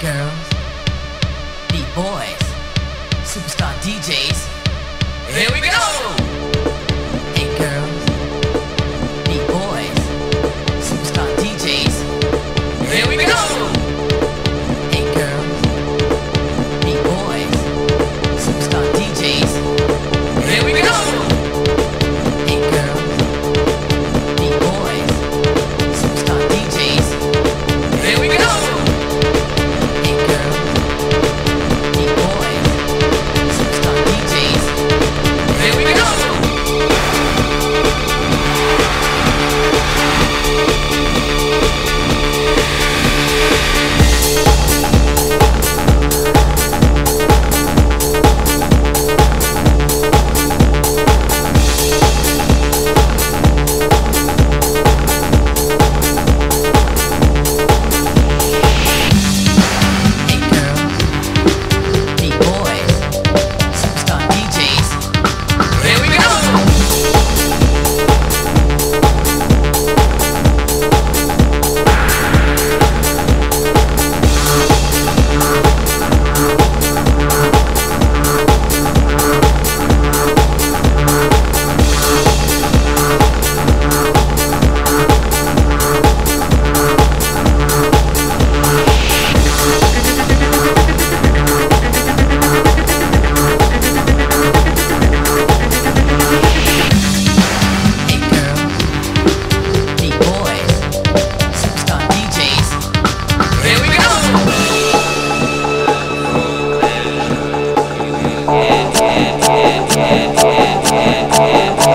girls. Yeah.